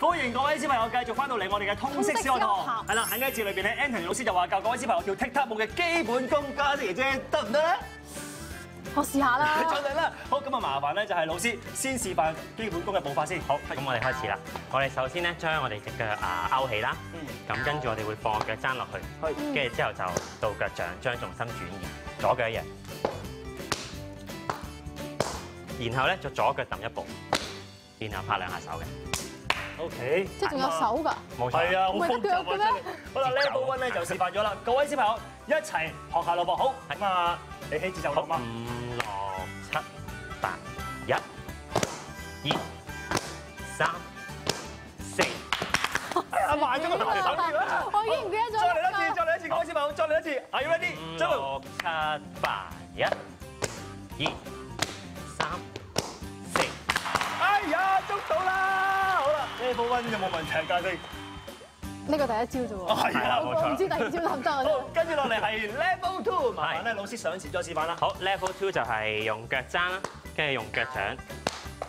歡迎各位小朋友繼續翻到嚟我哋嘅通識小學堂。係啦，喺呢一節裏邊咧，Anthony 老師就話教各位小朋友跳踢踏舞嘅基本功，家姐姐得唔得咧？我試下啦。盡力啦！好，咁啊麻煩咧就係老師先示範基本功嘅步法先。好，咁我哋開始啦。我哋首先咧將我哋隻腳啊勾起啦，嗯咁跟住我哋會放腳踭落去，係跟住之後就到腳掌，將重心轉移，左腳一樣，然後咧就左腳揼一步，然後拍兩下手嘅，，OK。即係仲有手㗎。冇錯。係啊，好複雜啊真係。好啦，level one 咧就示範咗啦，各位小朋友一齊學下咯噃。好，咁啊，你起節奏好，好嘛？五六七八，一、二、三、四。哎呀，慢咗個頭手住啦！我已經唔記得咗再嚟一次，再嚟一次，各位小朋友，再嚟一次，Are you ready？五走六七八，一、二、，level one 有冇問題啊？家姐？呢個第一招啫喎。係啊，冇錯。我唔知第二招得唔得啊？好，跟住落嚟係 level two，麻煩咧老師上次再示範啦。好，level two 就係用腳踭啦，跟住用腳掌，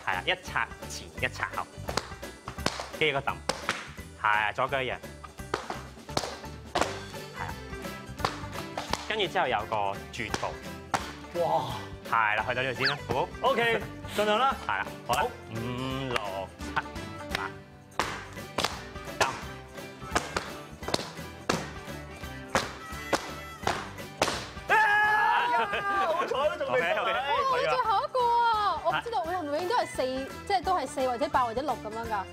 係啦，一擦前一擦後，跟住個揼，係啊，左腳一樣，係啦，跟住之後有個轉步，哇係啦，去到呢度先啦，好，，OK，盡量啦。係啦，好啦好，好彩都仲未 OK，OK 得。我最後一個啊！我唔知道，我係咪永遠都係四，即係都係四或者八或者六咁樣㗎？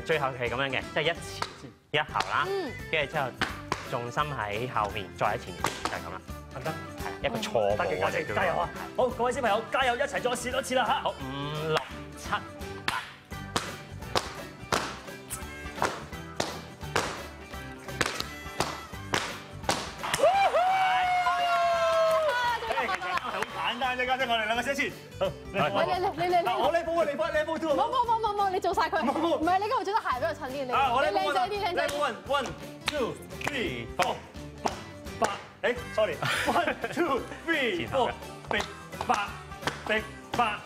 誒，最後係咁樣嘅，即係一前一後啦，嗯，跟住之後重心喺後面，再喺前面，就係咁啦，得唔得？係一個錯步得嘅，我哋加油啊！好，各位小朋友加油，一齊再試多次啦嚇！好，五六七好，你你你你你，我 level one，你 level two 冇冇冇冇冇，你做晒佢。冇冇唔係你今日着得鞋俾我襯啲，你啊，我你靚仔啲，靚仔 one one two three four 八八，誒，sorry one two three four 嘅逼八逼八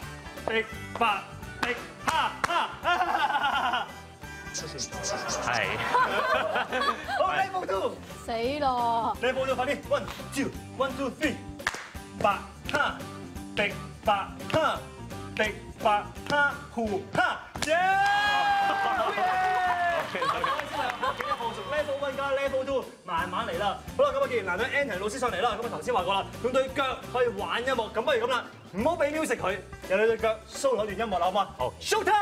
逼八逼哈哈！係，好，level two。死咯！你報到快啲，one two one two three，八哈，滴八哈，滴八哈，呼哈，耶！好嘢！幾多步數？level one 加 level two，慢慢嚟啦。好啦，咁啊，既然难得 Anthony 老师上嚟啦，咁啊头先话过啦，用对脚去玩音乐，咁不如咁啦，唔好俾 music 佢，由你对脚 show 攞段音乐啦，好嘛？好，show time！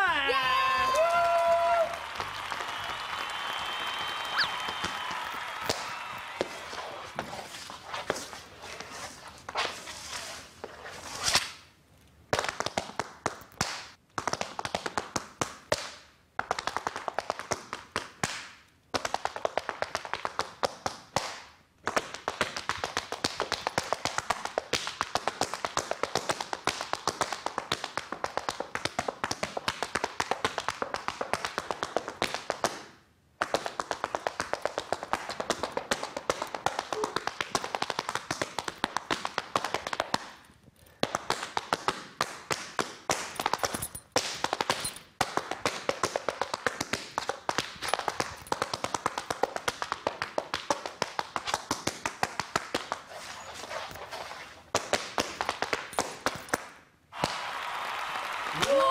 哇！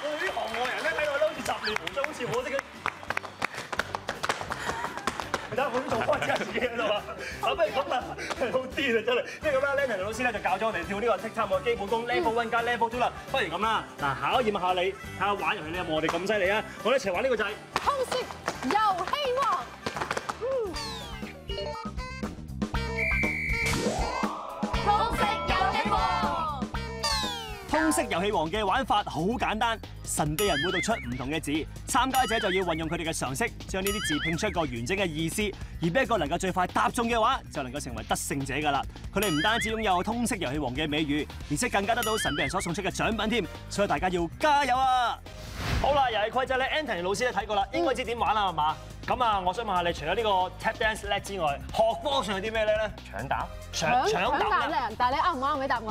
我哋啲行外人咧睇到都好似十年無咗，好似我識嘅。你睇下我都做開自己自己喺度啊！啊，不如咁啦，好癲啊真係。因為咁啦，Lennon 老師咧就教咗我哋跳呢個踢踏舞嘅基本功，level one 加 level two 啦。不如咁啦，嗱考驗下你，睇下玩遊戲你有冇我哋咁犀利啊！我哋一齊玩呢個就係通識遊通識遊戲王嘅玩法好简单，神秘人会读出唔同嘅字，参加者就要运用佢哋嘅常识，将呢啲字拼出一个完整嘅意思。而邊一个能够最快答中嘅话，就能够成为得胜者噶啦。佢哋唔单止拥有通識遊戲王嘅美誉，而且更加得到神秘人所送出嘅奖品添。所以大家要加油啊！好啦，遊戲規則咧，Anthony 老師都睇過啦，應該知點玩啦，係嘛？咁啊，我想問下你，除咗呢個 tap dance 叻之外，學科上有啲咩叻咧？搶答搶搶答答咧？咧，但係你啱唔啱嘅答案？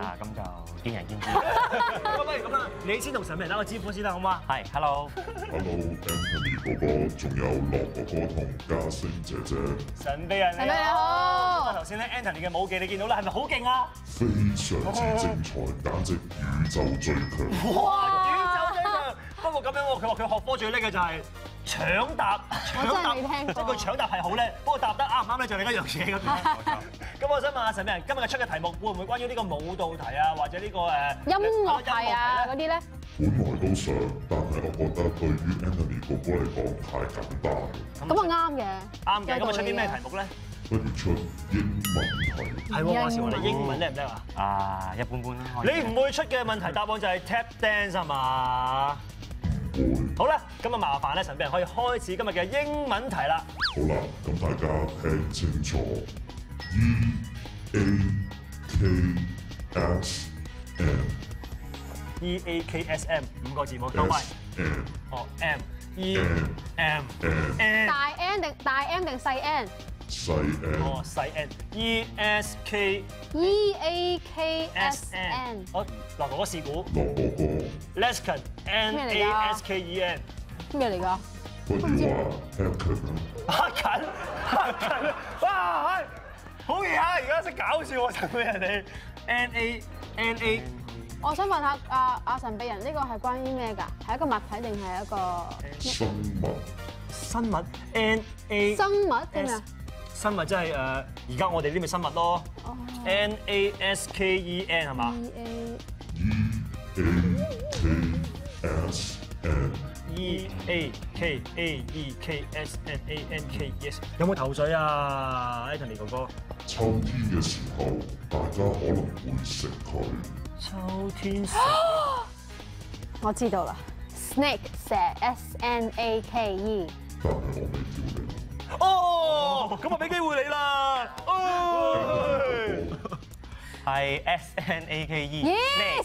啊，咁就見仁見智。咁不如咁啦，你先同神秘人打個招呼先啦，好嗎？係，hello，Hello，Anthony 哥哥，仲有樂哥哥同嘉星姐姐，神秘人神秘你好頭先咧 Anthony 嘅武技你見到啦，係咪好勁啊？非常之精彩，簡直宇宙最強。不過咁樣喎，佢話佢學科最叻嘅就係搶答，搶答，即係佢搶答係好叻，不過答得啱唔啱咧就另一樣嘢咁樣。咁我想問下陳咩人，今日出嘅題目會唔會關於呢個舞蹈題啊，或者呢個誒音樂題啊嗰啲咧，本來都想，但係我覺得對於 Anthony 哥哥嚟講太簡單啦，咁啊啱嘅。啱嘅，咁啊出啲咩題題？目咧？不如出英文題。係喎，話時話你英文叻唔叻啊？啊，一般般啦。你唔會出嘅問題答案就係 tap dance 係嘛？會好啦，咁啊麻煩咧神秘人可以開始今日嘅英文題啦。好啦，咁大家聽清楚，E A K S M E A K S M 五個字母，講埋哦 M E M M 大 N 定大 M 定細 N？細 n 哦細 N E S K E A K S S N N。好，嗱哥哥試估樂哥哥，Lescan N 咩嚟 A 㗎 S K E N 咩嚟㗎？不如話 Hacken 啦。黑緊黑緊，哇！係好嘢啊！而家識搞笑喎，神秘人你 N A N A 我想問下阿阿神秘人呢個係關於咩㗎？係一個物體定係一個生物生物 N A 生物定啊？生物即係誒，而家我哋呢咪生物咯哦，N A S K E N 係嘛 E A E A K S N？E A K A E K S N A N K yes，有冇頭水啊，Anthony 哥哥？秋天嘅時候，大家可能會食佢。秋天食我知道啦，snake 蛇 S N A K E。但係我未叫你。哦，咁啊俾機會你啦。哦係 S N A K E。咦，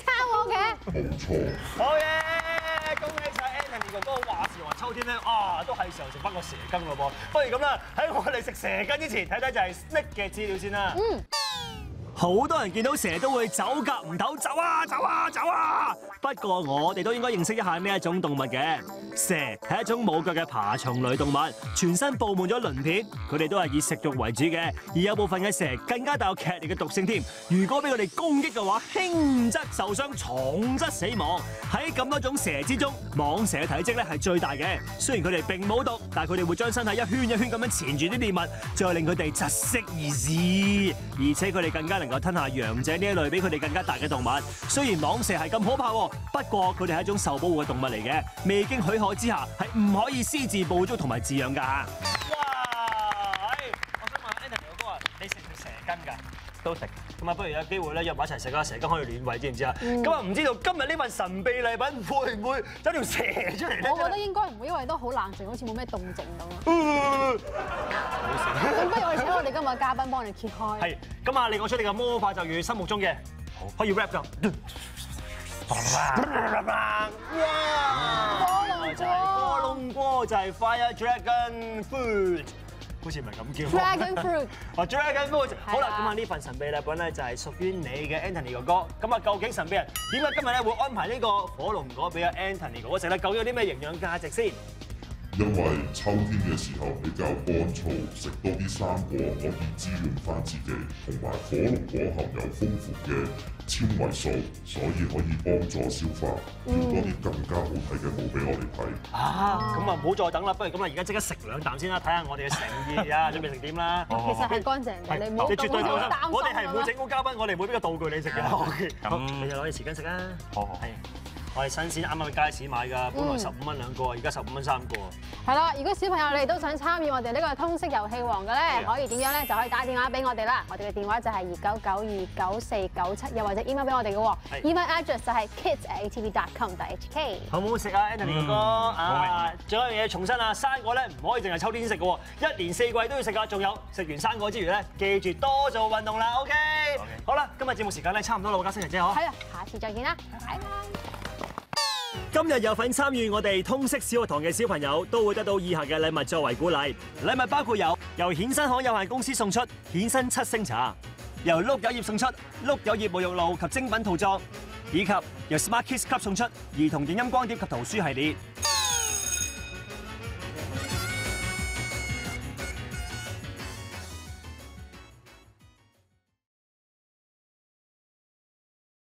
抄我嘅。冇錯，好嘢！恭喜晒 Anthony 哥哥話時話秋天咧，啊都係時候食翻個蛇羹咯噃。不如咁啦，喺我哋食蛇羹之前，睇睇就係 snake 嘅資料先啦。嗯。好多人见到蛇都会走夹唔唞，走啊走啊走啊！不过我哋都应该认识一下呢一种动物嘅。蛇系一种冇脚嘅爬虫类动物，全身布满咗鳞片，佢哋都系以食肉为主嘅。而有部分嘅蛇更加带有剧烈嘅毒性添。如果俾佢哋攻击嘅话，轻则受伤，重则死亡。喺咁多种蛇之中，蟒蛇嘅体积咧系最大嘅。虽然佢哋并冇毒，但系佢哋会将身体一圈一圈咁样缠住啲猎物，再令佢哋窒息而死。而且佢哋更加能够吞下羊仔呢一类比佢哋更加大嘅动物。虽然蟒蛇系咁可怕，不过佢哋系一种受保护嘅动物嚟嘅，未经许可之下系唔可以私自捕捉同埋飼養㗎。哇！我想問 Anthony 哥啊，你食唔食蛇羹噶？都食。咁啊，不如有機會咧約埋一齊食下蛇羹可以暖胃，知唔知啊？嗯咁啊，唔知道今日呢份神秘禮品會唔會走條蛇出嚟咧？我覺得應該唔會，因為都好冷靜，好似冇咩動靜咁啊。嗯咁 不如我哋請我哋今日嘅嘉賓幫我哋揭開。係，咁啊，你講出你嘅魔法咒語，心目中嘅，可以 rap 就。哇！火龍就係火果龍果就係 Fire Dragon Fruit，好似唔係咁叫。，Dragon fruit。哦，Dragon Fruit。好啦，咁啊呢份神秘禮品咧就係屬於你嘅 Anthony 哥哥。咁啊，究竟神秘人點解今日咧會安排呢個火龍果俾阿 Anthony 哥哥食咧？究竟有啲咩營養價值先？因為秋天嘅時候比較乾燥，食多啲生果可以滋潤翻自己，同埋火龍果含有豐富嘅纖維素，所以可以幫助消化，嗯跳多啲更加好睇嘅舞俾我哋睇。啊，咁啊唔好再等啦，不如咁啊而家即刻食兩啖先啦，睇下我哋嘅誠意啊，準備食點啦。其實係乾淨嘅，你唔好你絕對放心好擔，心我哋係唔會啊整蠱嘉賓，我哋唔會俾個道具你食嘅。咁你就攞啲匙羹食啦。好好係，我哋新鮮啱啱去街市買㗎，本來十五蚊兩個，而家十五蚊三個。係啦，如果小朋友你哋都想參與我哋呢個通識遊戲王嘅咧，可以點樣咧？就可以打電話俾我哋啦。我哋嘅電話就係二九九二九四九七，又或者 email 俾我哋嘅喎。email address 就係 kids@atv.com.hk。好唔好食啊，Anthony 哥哥？啊，仲有一樣嘢重申啊，生果咧唔可以淨係秋天食嘅喎，一年四季都要食㗎。仲有食完生果之餘咧，記住多做運動啦，OK？好啦，今日節目時間咧差唔多啦，家星期姐嗬。係啊，下次再見啦，拜拜。今日有份参与我哋通识小学堂嘅小朋友，都会得到以下嘅礼物作为鼓励。礼物包括有由衍生行有限公司送出衍生七星茶，由碌柚葉送出碌柚叶沐浴露及精品套装，以及由 Smart Kids Club 送出儿童影音光碟及图书系列。